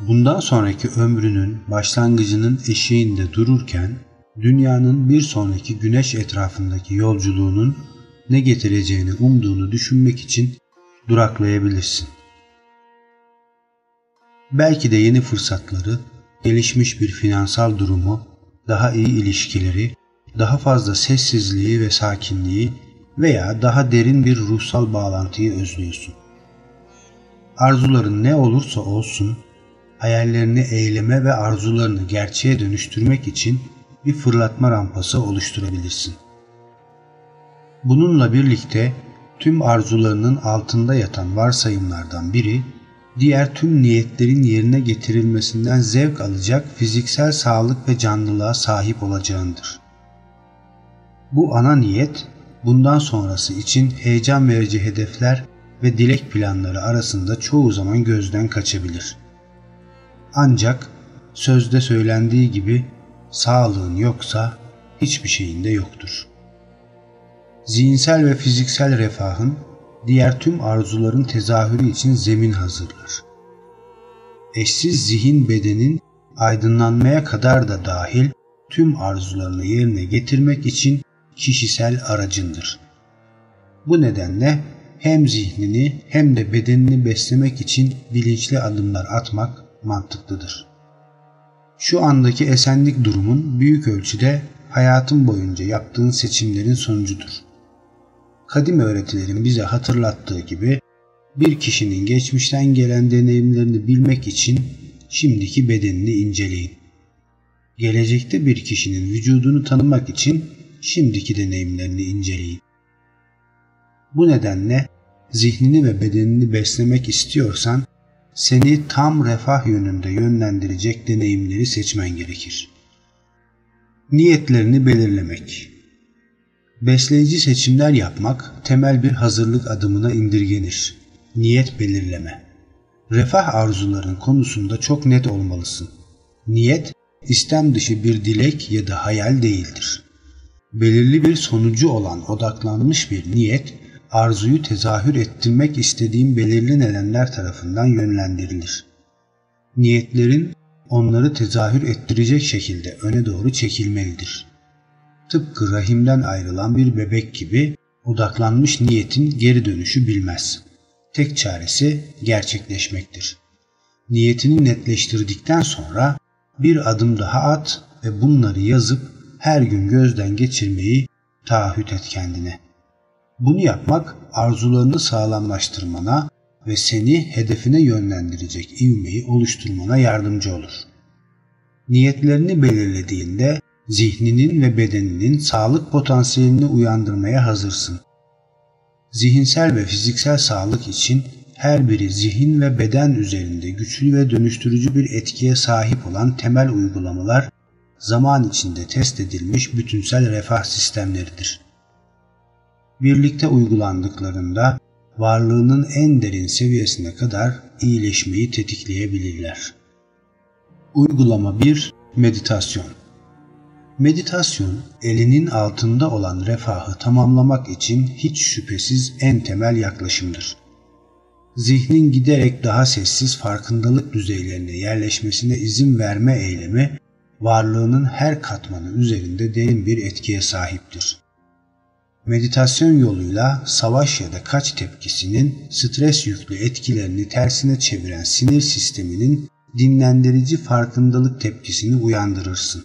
Bundan sonraki ömrünün başlangıcının eşiğinde dururken dünyanın bir sonraki güneş etrafındaki yolculuğunun ne getireceğini umduğunu düşünmek için duraklayabilirsin. Belki de yeni fırsatları, gelişmiş bir finansal durumu, daha iyi ilişkileri, daha fazla sessizliği ve sakinliği veya daha derin bir ruhsal bağlantıyı özlüyorsun. Arzuların ne olursa olsun, hayallerini eyleme ve arzularını gerçeğe dönüştürmek için bir fırlatma rampası oluşturabilirsin. Bununla birlikte tüm arzularının altında yatan varsayımlardan biri, diğer tüm niyetlerin yerine getirilmesinden zevk alacak fiziksel sağlık ve canlılığa sahip olacağındır. Bu ana niyet, bundan sonrası için heyecan verici hedefler ve dilek planları arasında çoğu zaman gözden kaçabilir. Ancak sözde söylendiği gibi sağlığın yoksa hiçbir şeyin de yoktur. Zihinsel ve fiziksel refahın diğer tüm arzuların tezahürü için zemin hazırlar. Eşsiz zihin bedenin aydınlanmaya kadar da dahil tüm arzularını yerine getirmek için kişisel aracındır. Bu nedenle hem zihnini hem de bedenini beslemek için bilinçli adımlar atmak mantıklıdır. Şu andaki esenlik durumun büyük ölçüde hayatın boyunca yaptığın seçimlerin sonucudur. Kadim öğretilerin bize hatırlattığı gibi bir kişinin geçmişten gelen deneyimlerini bilmek için şimdiki bedenini inceleyin. Gelecekte bir kişinin vücudunu tanımak için şimdiki deneyimlerini inceleyin. Bu nedenle zihnini ve bedenini beslemek istiyorsan seni tam refah yönünde yönlendirecek deneyimleri seçmen gerekir. Niyetlerini belirlemek Besleyici seçimler yapmak temel bir hazırlık adımına indirgenir. Niyet belirleme Refah arzuların konusunda çok net olmalısın. Niyet, istem dışı bir dilek ya da hayal değildir. Belirli bir sonucu olan odaklanmış bir niyet, arzuyu tezahür ettirmek istediğim belirli nedenler tarafından yönlendirilir. Niyetlerin onları tezahür ettirecek şekilde öne doğru çekilmelidir. Tıpkı rahimden ayrılan bir bebek gibi odaklanmış niyetin geri dönüşü bilmez. Tek çaresi gerçekleşmektir. Niyetini netleştirdikten sonra bir adım daha at ve bunları yazıp her gün gözden geçirmeyi taahhüt et kendine. Bunu yapmak arzularını sağlamlaştırmana ve seni hedefine yönlendirecek ivmeyi oluşturmana yardımcı olur. Niyetlerini belirlediğinde zihninin ve bedeninin sağlık potansiyelini uyandırmaya hazırsın. Zihinsel ve fiziksel sağlık için her biri zihin ve beden üzerinde güçlü ve dönüştürücü bir etkiye sahip olan temel uygulamalar zaman içinde test edilmiş bütünsel refah sistemleridir birlikte uygulandıklarında varlığının en derin seviyesine kadar iyileşmeyi tetikleyebilirler. Uygulama 1. Meditasyon Meditasyon, elinin altında olan refahı tamamlamak için hiç şüphesiz en temel yaklaşımdır. Zihnin giderek daha sessiz farkındalık düzeylerine yerleşmesine izin verme eylemi, varlığının her katmanı üzerinde derin bir etkiye sahiptir meditasyon yoluyla savaş ya da kaç tepkisinin stres yüklü etkilerini tersine çeviren sinir sisteminin dinlendirici farkındalık tepkisini uyandırırsın.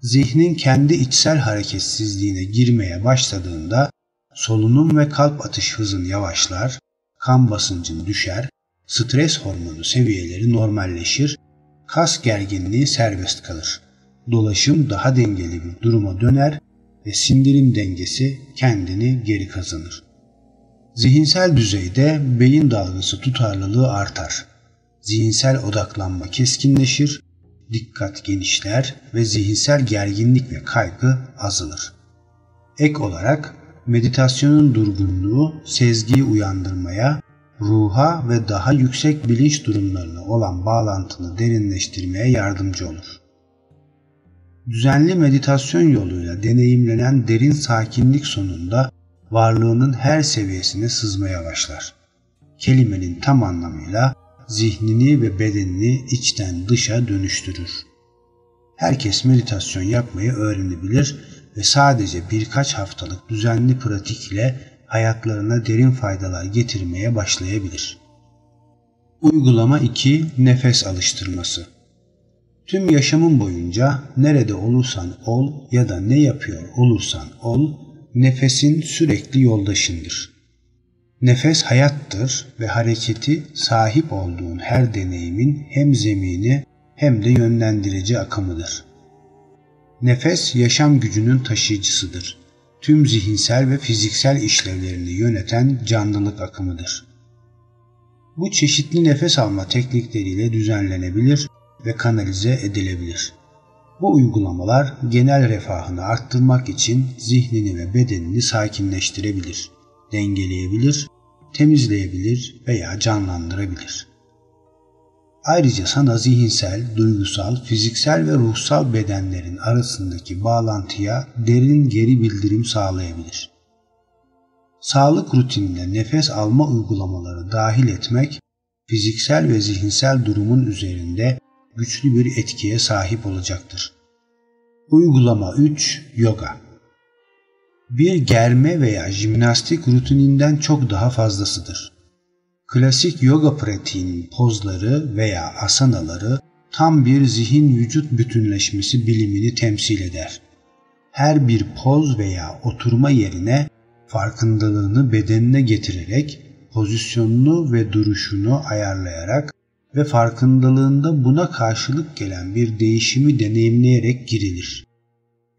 Zihnin kendi içsel hareketsizliğine girmeye başladığında solunum ve kalp atış hızın yavaşlar, kan basıncın düşer, stres hormonu seviyeleri normalleşir, kas gerginliği serbest kalır. Dolaşım daha dengeli bir duruma döner ve sindirim dengesi kendini geri kazanır. Zihinsel düzeyde beyin dalgası tutarlılığı artar. Zihinsel odaklanma keskinleşir, dikkat genişler ve zihinsel gerginlik ve kaygı azalır. Ek olarak meditasyonun durgunluğu sezgiyi uyandırmaya, ruha ve daha yüksek bilinç durumlarına olan bağlantını derinleştirmeye yardımcı olur. Düzenli meditasyon yoluyla deneyimlenen derin sakinlik sonunda varlığının her seviyesine sızmaya başlar. Kelimenin tam anlamıyla zihnini ve bedenini içten dışa dönüştürür. Herkes meditasyon yapmayı öğrenebilir ve sadece birkaç haftalık düzenli pratik ile hayatlarına derin faydalar getirmeye başlayabilir. Uygulama 2 Nefes alıştırması Tüm yaşamın boyunca nerede olursan ol ya da ne yapıyor olursan ol, nefesin sürekli yoldaşındır. Nefes hayattır ve hareketi sahip olduğun her deneyimin hem zemini hem de yönlendirici akımıdır. Nefes yaşam gücünün taşıyıcısıdır. Tüm zihinsel ve fiziksel işlevlerini yöneten canlılık akımıdır. Bu çeşitli nefes alma teknikleriyle düzenlenebilir ve kanalize edilebilir. Bu uygulamalar genel refahını arttırmak için zihnini ve bedenini sakinleştirebilir, dengeleyebilir, temizleyebilir veya canlandırabilir. Ayrıca sana zihinsel, duygusal, fiziksel ve ruhsal bedenlerin arasındaki bağlantıya derin geri bildirim sağlayabilir. Sağlık rutinine nefes alma uygulamaları dahil etmek, fiziksel ve zihinsel durumun üzerinde güçlü bir etkiye sahip olacaktır. Uygulama 3 Yoga Bir germe veya jimnastik rutininden çok daha fazlasıdır. Klasik yoga pratiğinin pozları veya asanaları tam bir zihin-vücut bütünleşmesi bilimini temsil eder. Her bir poz veya oturma yerine farkındalığını bedenine getirerek pozisyonunu ve duruşunu ayarlayarak ve farkındalığında buna karşılık gelen bir değişimi deneyimleyerek girilir.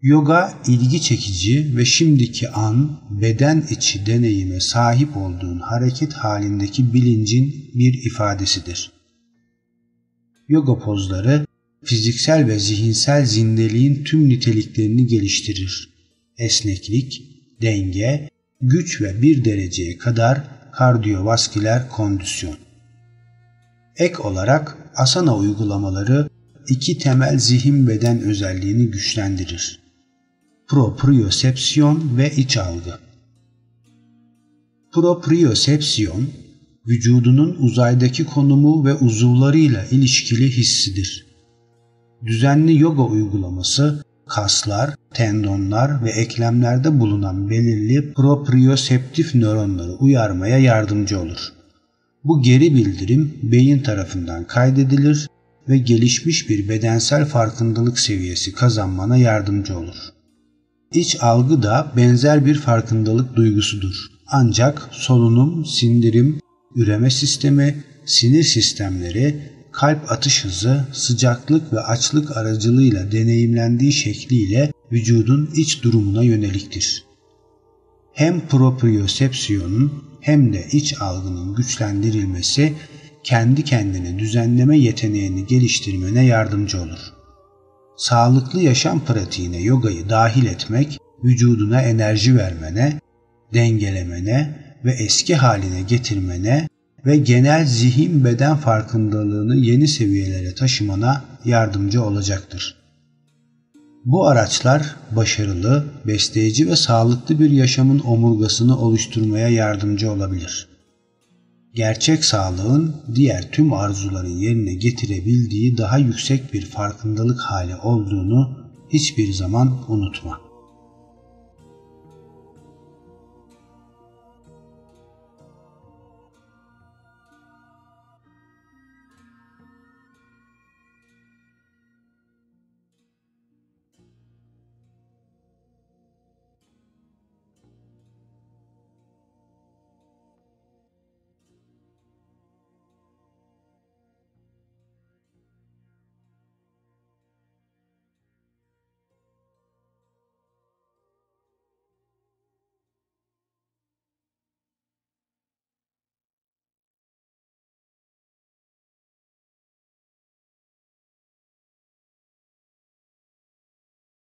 Yoga ilgi çekici ve şimdiki an beden içi deneyime sahip olduğun hareket halindeki bilincin bir ifadesidir. Yoga pozları fiziksel ve zihinsel zindeliğin tüm niteliklerini geliştirir. Esneklik, denge, güç ve bir dereceye kadar kardiyovasküler kondisyon. Ek olarak asana uygulamaları iki temel zihin beden özelliğini güçlendirir. Propriosepsiyon ve iç algı. Propriosepsiyon, vücudunun uzaydaki konumu ve uzuvlarıyla ilişkili hissidir. Düzenli yoga uygulaması kaslar, tendonlar ve eklemlerde bulunan belirli proprioseptif nöronları uyarmaya yardımcı olur. Bu geri bildirim beyin tarafından kaydedilir ve gelişmiş bir bedensel farkındalık seviyesi kazanmana yardımcı olur. İç algı da benzer bir farkındalık duygusudur. Ancak solunum, sindirim, üreme sistemi, sinir sistemleri, kalp atış hızı, sıcaklık ve açlık aracılığıyla deneyimlendiği şekliyle vücudun iç durumuna yöneliktir. Hem propriosepsiyonun hem de iç algının güçlendirilmesi kendi kendini düzenleme yeteneğini geliştirmene yardımcı olur. Sağlıklı yaşam pratiğine yogayı dahil etmek, vücuduna enerji vermene, dengelemene ve eski haline getirmene ve genel zihin beden farkındalığını yeni seviyelere taşımana yardımcı olacaktır. Bu araçlar başarılı, besleyici ve sağlıklı bir yaşamın omurgasını oluşturmaya yardımcı olabilir. Gerçek sağlığın diğer tüm arzuların yerine getirebildiği daha yüksek bir farkındalık hali olduğunu hiçbir zaman unutma.